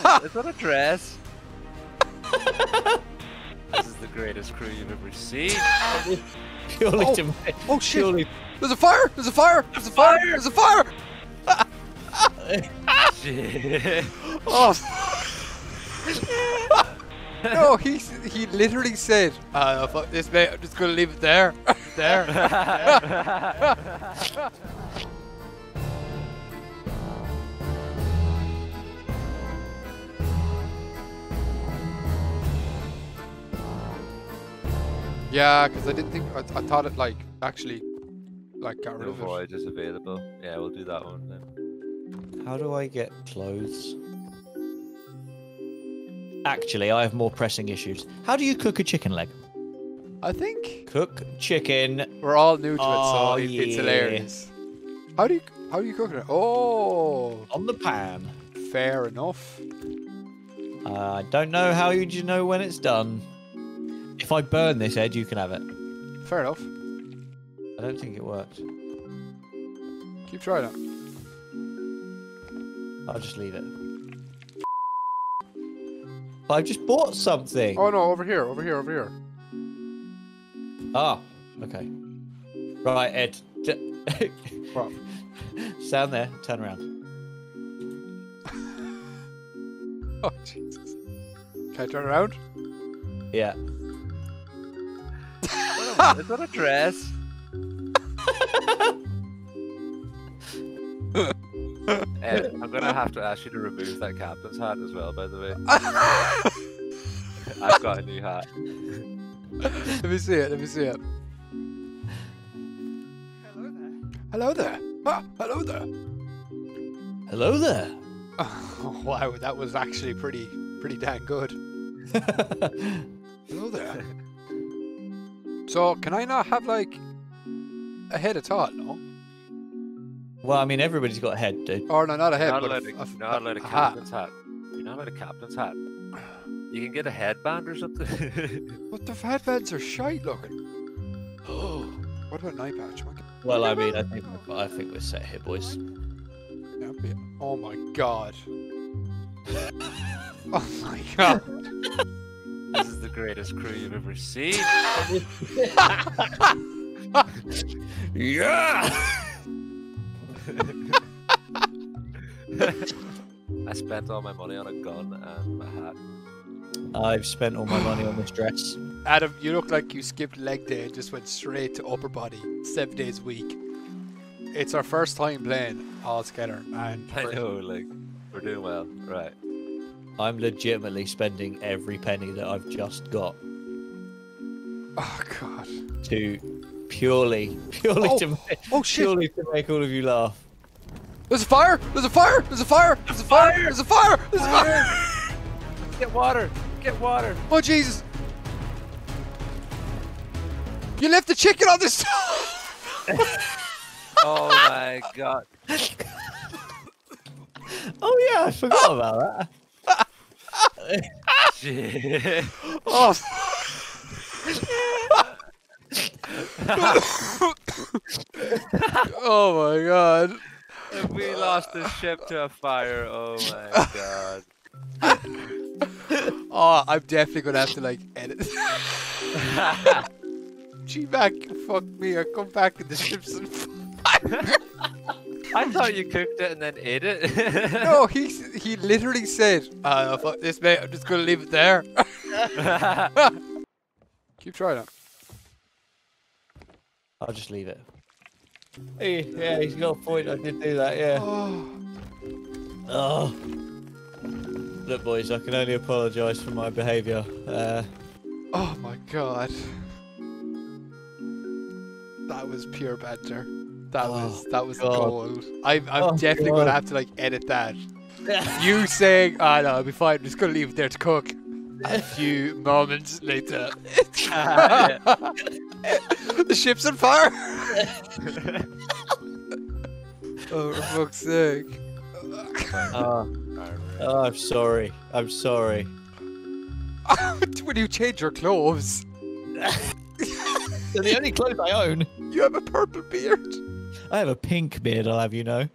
Is that a dress? this is the greatest crew you've ever seen. Purely Oh. to. Oh shit! Purely. There's a fire! There's a fire! There's a fire! There's a fire! Shit. Oh. no, he he literally said, uh, "Fuck this, mate. I'm just gonna leave it there, there." Yeah, because I didn't think I, I thought it like actually like got rid No of it. voyage is available. Yeah, we'll do that one then. How do I get clothes? Actually, I have more pressing issues. How do you cook a chicken leg? I think Cook chicken. we're all new to it, Oh, so it, it's yeah. hilarious. How do you how do you cook it? Oh, on the pan. fair enough. Uh, I don't know how you you know when it's done. If I burn this Ed, you can have it. Fair enough. I don't think it works. Keep trying it. I'll just leave it. But I've just bought something. Oh no, over here, over here, over here. Ah, okay. Right, Ed. What? Stand there. Turn around. Oh Jesus. Can I turn around? Yeah. Is not a dress? Ed, I'm gonna have to ask you to remove that captain's hat as well, by the way. I've got a new hat. Let me see it. Let me see it. Hello there. Ah, hello there. Hello there. Oh, wow, that was actually pretty, pretty dang good. Hello there. So, can I not have like a head at all? No. well, I mean, everybody's got a head, dude. Or no, not a head, You're not allowed a, a, a, not allowed a a hat. captain's hat. You're not allowed a captain's hat. You can get a headband or something. But the headbands are shite looking. Oh, what about an eye patch? Can- Well, I mean, I think I think we're set here, boys. Oh my god. oh my god. this is the greatest crew you've ever seen. Yeah. I spent all my money on a gun and a hat. I've spent all my money on this dress. Adam, you look like you skipped leg day and just went straight to upper body seven days a week. It's our first time playing all together, and I we're- know, like, we're doing well. Right. I'm legitimately spending every penny that I've just got Oh god. to purely, purely Oh, to make, Oh shit! purely to make all of you laugh. There's a fire! There's a fire! There's a fire! There's a fire! There's a fire! There's a fire! Get water! Get water! Oh Jesus! You left the chicken on this. Oh my god. Oh yeah, I forgot oh. about that. Shit. oh. oh my god. we lost the ship to a fire. Oh my god. Oh, I'm definitely gonna have to like edit. G back, fuck me. I come back in the ships and. I thought you cooked it and then ate it. no, he he literally said, uh, "Fuck this, mate. I'm just gonna leave it there." Keep trying it. I'll just leave it. Hey, yeah, he's got a point. I did do that. Yeah. Oh, Oh. Look, boys, I can only apologise for my behaviour. Uh, oh my god. That was pure banter. That was that was God. gold. I'm I'm Oh, definitely God. gonna have to like edit that. You saying, "Ah, no, I'll be fine. I'm just gonna leave it there to cook." A few moments later, the ship's on fire. oh, for fuck's sake! oh, oh, I'm sorry. I'm sorry. when you change your clothes, They're the only clothes I own. you have a purple beard. I have a pink beard, I'll have you know.